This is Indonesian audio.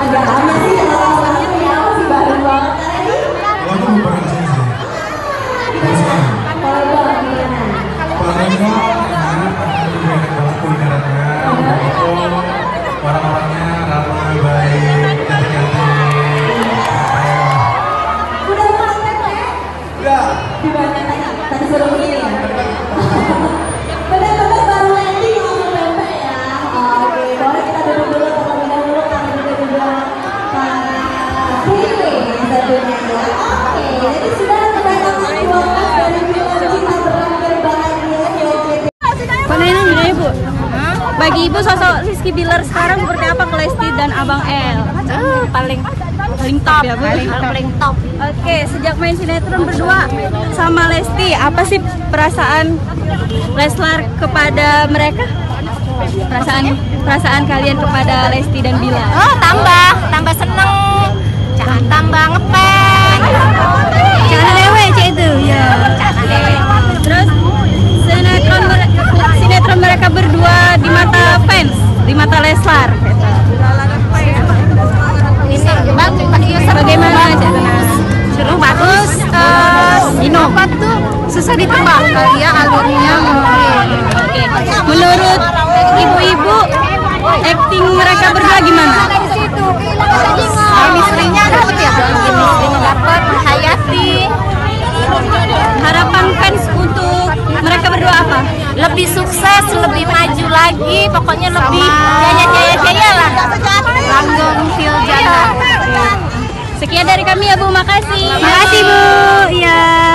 Agak. Bagi ibu sosok Rizky Bilar sekarang seperti apa ke Lesti dan Abang L? Uh, paling Paling top ya bu? paling paling top. Oke, sejak main sinetron berdua sama Lesti, apa sih perasaan Leslar kepada mereka? Perasaan perasaan kalian kepada Lesti dan Bilar? Oh, tambah, tambah seneng. Jangan tambah ngepeng. Jangan lewe cek itu, ya. Jangan dewe. Terus sinetron mere- sinetron mereka berdua di mata fans, di mata Leslar. Ini bagus. Bagaimana Tenas? Seru bagus. Ino. apa tuh susah ditebak kali ya alurnya. Menurut ibu-ibu, acting mereka berdua gimana? Chemistry-nya dapet ya, chemistry-nya dapet. Hayati Harapan fans untuk mereka berdua apa? lebih sukses, lebih maju lagi, pokoknya lebih jaya jaya jaya lah. Langgeng Filjana. Sekian dari kami ya Bu, makasih. Makasih, Bu. Iya.